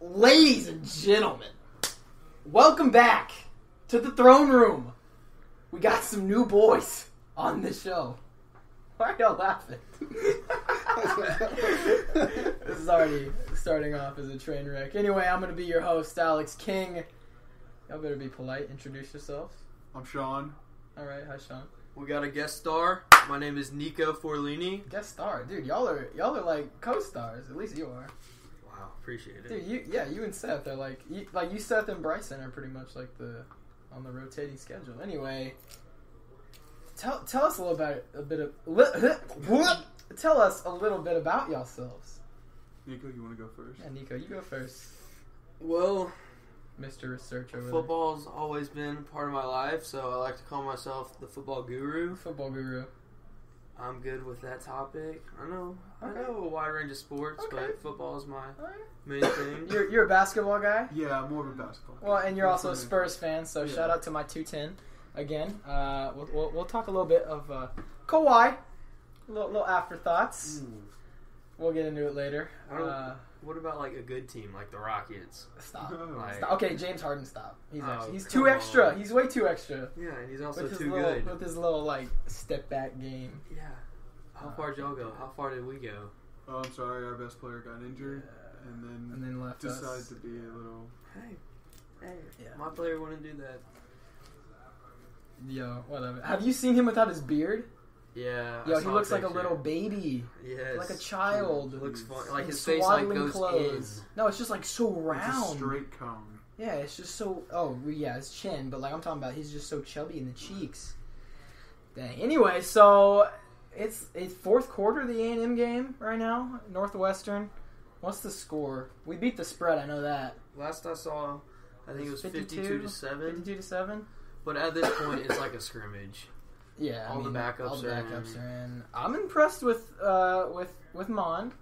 Ladies and gentlemen, welcome back to the throne room. We got some new boys on the show. Why are y'all laughing? this is already starting off as a train wreck. Anyway, I'm going to be your host, Alex King. Y'all better be polite. Introduce yourselves. I'm Sean. All right, hi Sean. We got a guest star. My name is Nico Forlini. Guest star, dude. Y'all are y'all are like co-stars. At least you are. Wow, appreciate it. Dude, you yeah, you and Seth are like you, like you, Seth and Bryson are pretty much like the on the rotating schedule. Anyway, tell tell us a little about a bit of li- tell us a little bit about yourselves. Nico, you want to go first? Yeah, Nico, you go first, Well, Mister Research over football's always been part of my life, so I like to call myself the football guru. Football guru. I'm good with that topic. I know, Okay. I know a wide range of sports, Okay. but football is my All right. main thing. You're you're a basketball guy. Yeah, I'm more of a basketball. Well, and you're also a Spurs fan, so Yeah. shout out to my 210 again. Uh, we'll, we'll, we'll talk a little bit of uh, Kawhi, little, little afterthoughts. Ooh. We'll get into it later. I don't- Uh, What about like a good team like the Rockets? stop. Like- stop. Okay, James Harden, stop. He's Oh, extra. he's come too extra. He's way too extra. Yeah, and he's also With his too little, good. with his little like step back game. Yeah. How far did y'all go? How far did we go? Oh, I'm sorry, our best player got injured, and then, And then left decided us. to be a little. Hey, hey, Yeah. my player wouldn't do that. Yo, whatever. Have you seen him without his beard? Yeah. I Yo, he saw looks like a little baby, Yes. like a child. Dude, Looks fun. Like his face like swaddling goes clothes. No, it's just like so It's a round. straight cone. Yeah, it's just so. Oh, yeah, his chin, but like I'm talking about, he's just so chubby in the cheeks. Dang. Anyway, so it's it's fourth quarter of the A and M game right now. Northwestern. What's the score? We beat the spread. I know that. Last I saw, I think it was 52? fifty-two to seven. Fifty-two to seven. But at this point, it's like a scrimmage. Yeah, I All the backups all the are in. are in. I'm impressed with uh with with Mond.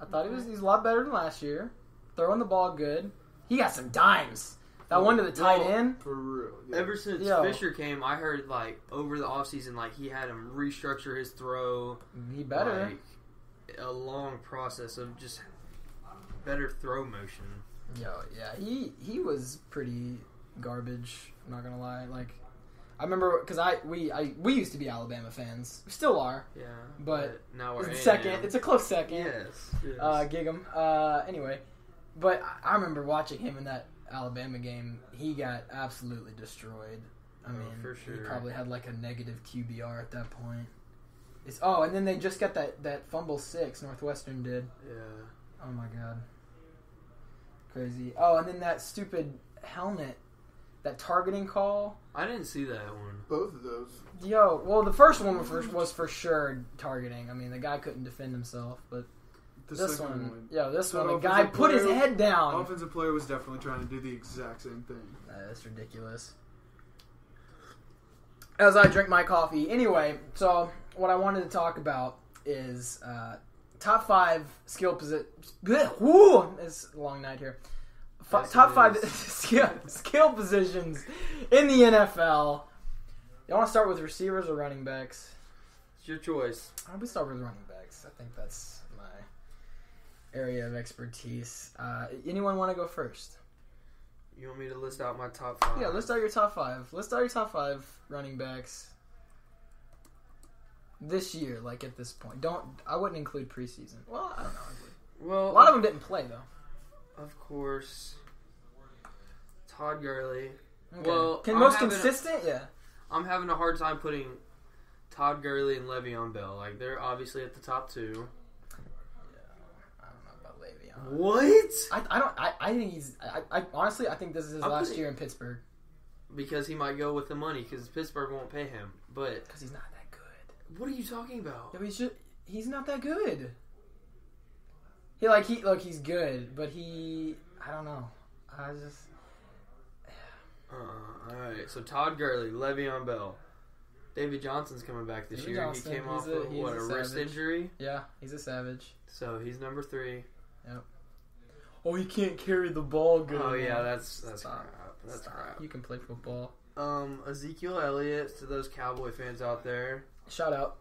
I thought he was he's a lot better than last year. Throwing the ball good. He got some dimes. That one to the tight Well, end. For real. Yeah. Ever since Yo. Fisher came, I heard like over the offseason, like he had him restructure his throw. He better. Like, a long process of just better throw motion. Yo, yeah, he he was pretty garbage. I'm not gonna lie. Like, I remember because I we I we used to be Alabama fans. We still are. Yeah, But now we're It's second. It's a close second. yes. yes. Uh, Gig'em. Uh, anyway, but I- I remember watching him in that Alabama game. He got absolutely destroyed. I Oh, mean, for he sure. probably had like a negative QBR at that point. It's oh, and then they just got that that fumble six. Northwestern did. yeah. Oh my god. Crazy. Oh, and then that stupid helmet, that targeting call. I didn't see that one. Both of those. Yo, well, the first one was for, was for sure targeting. I mean, the guy couldn't defend himself, but The this one, one. yo, this So one, the guy offensive put his head down. Offensive player was definitely trying to do the exact same thing. Uh, that's ridiculous. As I drink my coffee. Anyway, so what I wanted to talk about is uh, top five skill position. Whoo! It's a long night here. F- top five skill, skill positions in the NFL. You want to start with receivers or running backs? It's your choice. Don't we start with running backs? I think that's my area of expertise. Uh, anyone want to go first? You want me to list out my top five? Yeah, list out your top five. List out your top five running backs this year. Like at this point, don't I wouldn't include preseason. Well, I don't know. I. Well, A lot of them didn't play though. Of course. Todd Gurley. Okay. Well, can I'm most having a- consistent? yeah. I'm having a hard time putting Todd Gurley and Le'Veon Bell. Like they're obviously at the top two. I don't know about Le'Veon. What? I, I don't. I, I think he's. I, I honestly I think this is his I'm last putting- year in Pittsburgh Because he might go with the money because Pittsburgh won't pay him. But because he's not that good. what are you talking about? Yeah, but he's just he's not that good. He like he look he's good, but he I don't know. I just Uh, all right. So Todd Gurley, Le'Veon Bell, David Johnson's coming back this David year. Johnson, he came off a- of what a a wrist injury, yeah he's a savage. so he's number three. Yep. Oh, he can't carry the ball good. Oh yeah, that's that's Stop. crap. That's Stop. crap. You can play football. Um, Ezekiel Elliott to those Cowboy fans out there. Shout out.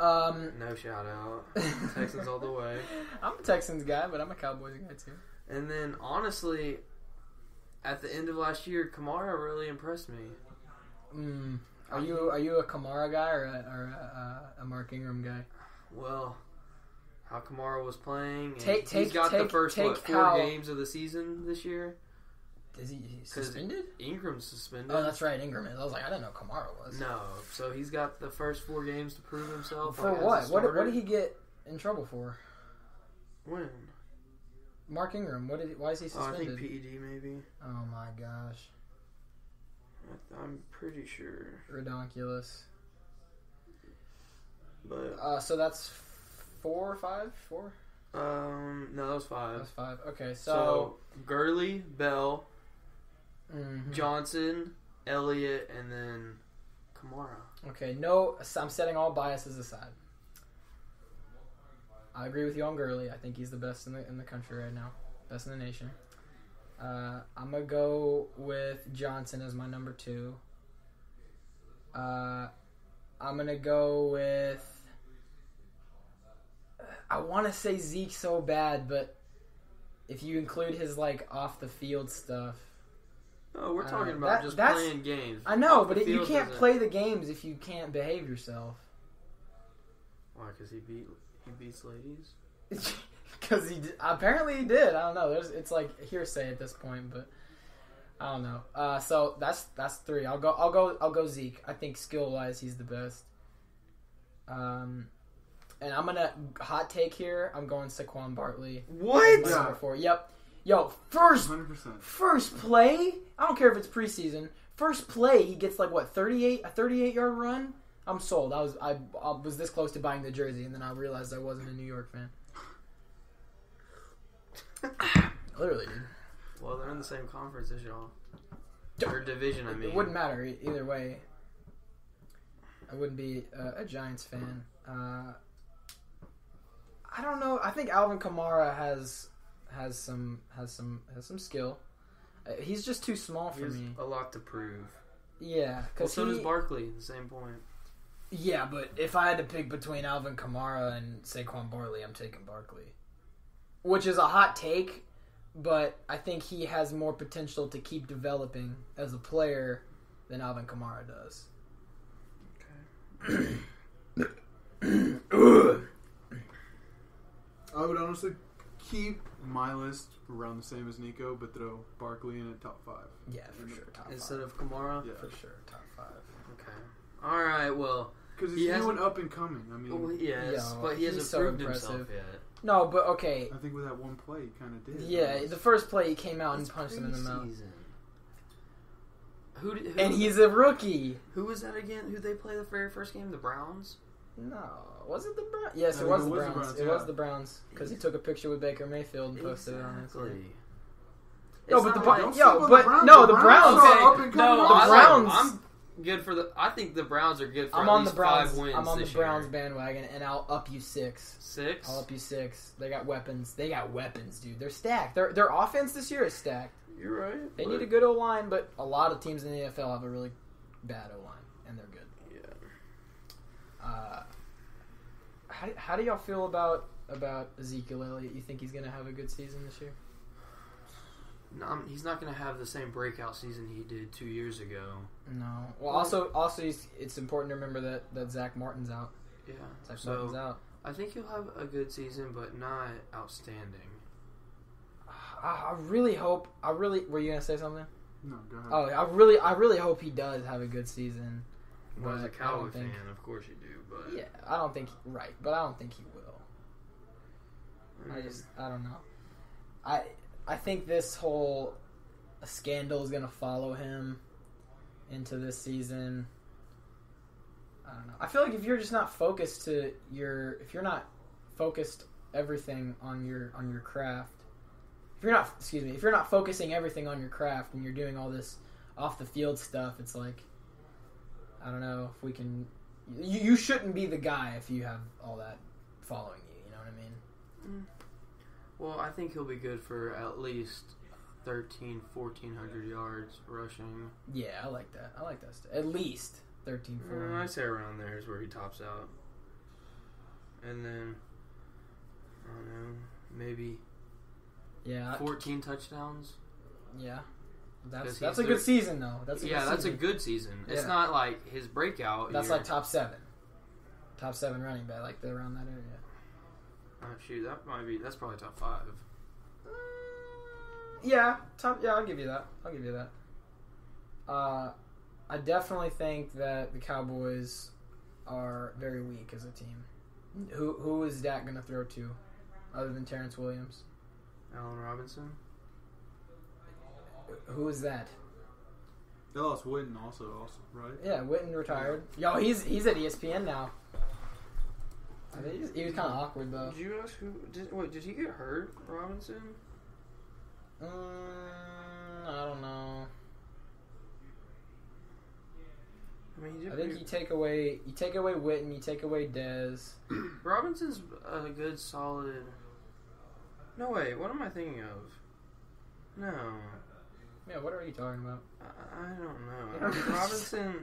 Um, No shout out. Texans all the way. I'm a Texans guy, but I'm a Cowboys guy too. And then honestly, at the end of last year, Kamara really impressed me. Mm. Are you are you a Kamara guy or a, or a, a, a Mark Ingram guy? Well, how Kamara was playing. And Take- he's take- got the take- first what, four games of the season this year. Is he suspended? Ingram's suspended. Oh, that's right, Ingram is. I was like, I didn't know Kamara was. No, so he's got the first four games to prove himself. For like, what? What? What did he get in trouble for? When? Mark Ingram. What did? Why is he suspended? Oh, I think? PED maybe. Oh my gosh, I- I'm pretty sure, ridiculous. but Uh, so that's four or five? Four? um, no, that was five. That was five. Okay, So, so, Gurley, Bell, mhm. Johnson, Elliott, and then Kamara. okay, no, I'm setting all biases aside. I agree with you on Gurley. I think he's the best in the in the country right now, best in the nation. Uh, I'm gonna go with Johnson as my number two. Uh, I'm gonna go with. I want to say Zeke so bad, but if you include his like off the field stuff, Oh, we're Uh, talking about that- just playing games. I know, Off but it, you can't play the games if you can't behave yourself. Why? Because he beat he beats ladies. Because he did, apparently he did. I don't know. There's it's like hearsay at this point, but I don't know. Uh, so that's that's three. I'll go. I'll go. I'll go Zeke. I think skill wise he's the best. Um, and I'm gonna hot take here. I'm going Saquon Barkley. What? my Yeah. number four. Yep. Yo, first 100%. first play. I don't care if it's preseason. First play, he gets like what 38 a 38 yard run. I'm sold. I was I, I was this close to buying the jersey, and then I realized I wasn't a New York fan. Literally, dude. Well, they're in the same conference as y'all. Or division, I mean. It wouldn't matter either way. I wouldn't be a, a Giants fan. Uh, I don't know. I think Alvin Kamara has has some has some has some skill. Uh, he's just too small He for me. a lot to prove. Yeah, Well, so does Barkley. The same point. Yeah, but if I had to pick between Alvin Kamara and Saquon Barkley, I'm taking Barkley. Which is a hot take, but I think he has more potential to keep developing as a player than Alvin Kamara does. Okay. I would honestly keep my list around the same as Nico, but throw Barkley in at top five. Yeah, for sure. Top Instead five. of Kamara. Yeah, For sure, top five. Okay. All right. Well, because He he's new and up and coming. I mean, well yes, Yeah, but he hasn't he's so proved impressive. himself yet. No, but okay. I think with that one play, he kind of did. Yeah, the first play he came out and It's punched him in the mouth. Who, did- who And he's a rookie. who was that again? Who they play the very first game? The Browns. No, was it the Browns? Yes, uh, it was it the was the Browns. Browns, It was the Browns because he took a picture with Baker Mayfield and posted it on Instagram. Exactly. Yo, It's but the like- yo, but the Browns. no, The the Browns Browns. are up and no. The Browns- I'm good for the. I think the Browns are good for I'm at on the least Browns. five wins I'm on the this Browns year. bandwagon, and I'll up you six. Six. I'll up you six. They got weapons. They got weapons, dude. They're stacked. Their their offense this year is stacked. You're right. They but- need a good O line, but a lot of teams in the NFL have a really bad O line, and they're good. Yeah. Uh, how, how do y'all feel about about Ezekiel Elliott? You think he's gonna have a good season this year? No, I'm- he's not going to have the same breakout season he did two years ago. No. Well, Well- also also he's, it's important to remember that that Zack Martin's out. Yeah. Zack so Martin's out. I think he'll have a good season, but not outstanding. I, I really hope. I really. Were you gonna say something? No, go ahead. Oh, I really, I really hope he does have a good season. Well, as a But Cowboy think- fan, of course you do, but Yeah, I don't think right, but I don't think he will. I Mm, just, I don't know. I, I think this whole scandal is gonna follow him into this season. I don't know. I feel like if you're just not focused to your, if you're not focused everything on your on your craft, if you're not, excuse me, if you're not focusing everything on your craft and you're doing all this off the field stuff, it's like, I don't know if we can. You, you shouldn't be the guy if you have all that following you. You know what I mean? Mm. Well, I think he'll be good for at least 13, 1400 yards rushing. Yeah, I like that. I like that. St- at least 13, 14. Mm, I say around there is where he tops out. and then I don't know, maybe Yeah, 14 touchdowns. yeah. That's that's a good season though. That's a yeah, that's season. a good season. It's Yeah. not like his breakout. That's year. like top seven, top seven running back, like they're around that area. Oh, shoot, that might be. That's probably top five. Yeah, top. Yeah, I'll give you that. I'll give you that. Uh, I definitely think that the Cowboys are very weak as a team. Who who is Dak going to throw to, other than Terrance Williams? Allen Robinson. Who is that? They lost Witten also, also right? Yeah, Witten retired. Yo, he's he's at ESPN now. I he's, he was kind of awkward though. Did you ask who? Did, wait, did he get hurt, Robinson? Mm, I don't know. I mean, he I think pretty- you take away you take away Witten, you take away Dez. Robinson's a good solid. No wait, what am I thinking of? No, Yeah, what are you talking about? I, I don't know. Mean, Robinson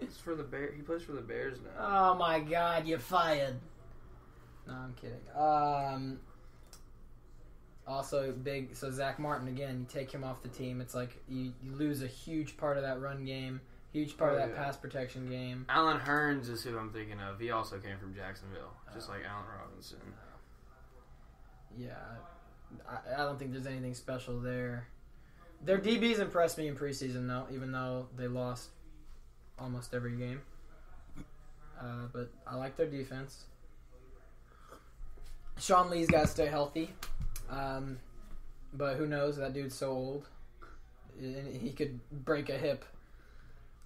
is for the Bear. He plays for the Bears now. Oh my God, you're fired. No, I'm kidding. Um. Also, big. So Zack Martin again. You take him off the team. It's like you, you lose a huge part of that run game, huge part Oh, of that yeah. pass protection game. Allen Hurns is who I'm thinking of. He also came from Jacksonville, just Oh. like Allen Robinson. Yeah, I, I don't think there's anything special there. Their DBs impressed me in preseason, though, even though they lost almost every game. Uh, but I like their defense. Sean Lee's got to stay healthy. Um, but who knows? That dude's so old. He could break a hip.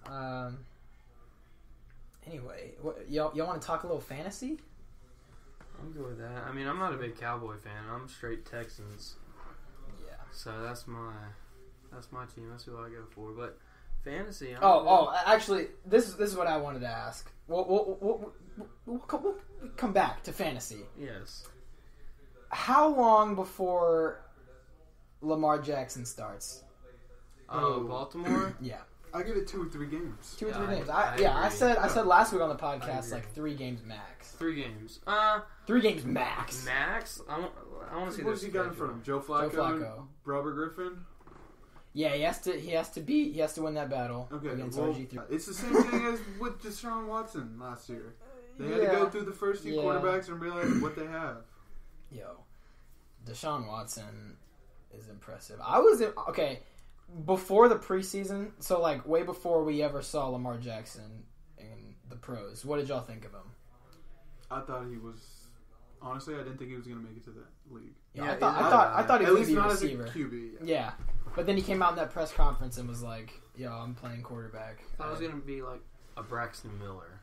Um, anyway, what, y'all, y'all want to talk a little fantasy? I'm good with that. I mean, I'm not a big Cowboy fan. I'm straight Texans, Yeah. so that's my that's my team. That's who I go for. But fantasy. I'm Oh, oh, actually, this is this is what I wanted to ask. We'll, we'll, we'll, we'll come back to fantasy. yes. How long before Lamar Jackson starts? Oh. Baltimore. Yeah, I give it two or three games. two or Yeah, three I- games. I, I yeah, I agree. said I said last week on the podcast agree. like three games max. Three games. Uh, Three games max. Max. I want. I want to see. What this has he got in front of him? Joe Joe Flacco, Flacco. Robert Griffin. Yeah, he has to he has to beat he has to win that battle Okay, against well, RG three. it's the same thing as with Deshaun Watson last year. They had yeah. to go through the first few Yeah. quarterbacks and realize what they have. Yo, Deshaun Watson is impressive. I was in, okay before the preseason, so like way before we ever saw Lamar Jackson in the pros. What did y'all think of him? I thought he was. Honestly, I didn't think he was going to make it to that league. Yeah, Yeah, I thought I he's- thought I thought he At was least gonna not be a as a receiver. QB. Yeah. Yeah, but then he came out in that press conference and was like, "Yo, I'm playing quarterback." I was Uh, gonna be like a Braxton Miller.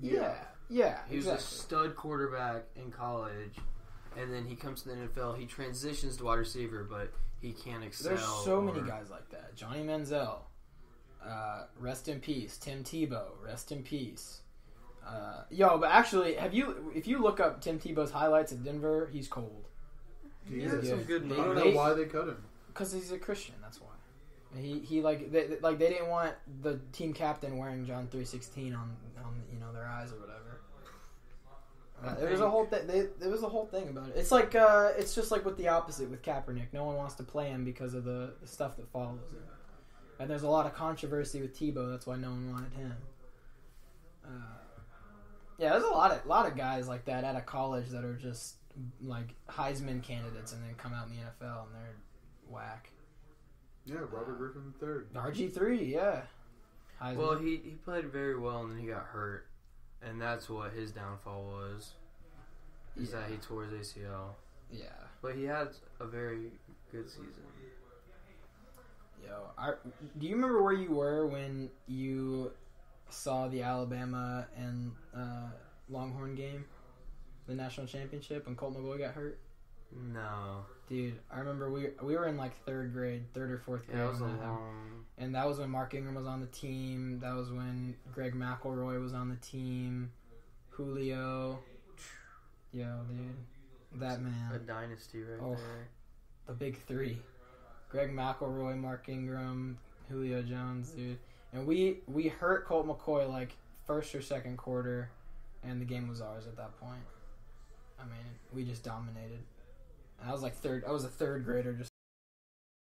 yeah, yeah, He was a stud quarterback in college, and then he comes to the NFL. He transitions to wide receiver, but he can't excel. There's so many guys like that. Johnny Manziel, uh, rest in peace. Tim Tebow, rest in peace. Uh, yo, but actually, have you? If you look up Tim Tebow's highlights at Denver, he's cold He He He's had some good. good They- I don't know moments. why they cut him. because he's a Christian. That's why. He he like they, like they didn't want the team captain wearing John three sixteen on on you know their eyes or whatever. Uh, there was a whole thing. They, there was a whole thing about it. It's like uh, it's just like with the opposite with Kaepernick. No one wants to play him because of the, the stuff that follows it. And there's a lot of controversy with Tebow. That's why no one wanted him. Uh, yeah, there's a lot of lot of guys like that out of college that are just like Heisman candidates and then come out in the NFL and they're whack. Yeah, Robert Griffin III. RG three, yeah. Heisman. Well, he he played very well, and then he got hurt, and that's what his downfall was. Is yeah, that he tore his ACL, yeah. but he had a very good season. Yo, I, do you remember where you were when you saw the Alabama and uh, Longhorn game, the national championship, when Colt McCoy got hurt? No, Dude, I remember we we were in like third grade, third or fourth grade, yeah, it was a when that happened. long. And that was when Mark Ingram was on the team. That was when Greg McElroy was on the team. Julio, yo, dude, that man. A dynasty right Oh. there. the big three: Greg McElroy, Mark Ingram, Julio Jones, dude. And we we hurt Colt McCoy like first or second quarter, and the game was ours at that point. I mean, we just dominated. I was like third. I was a third grader just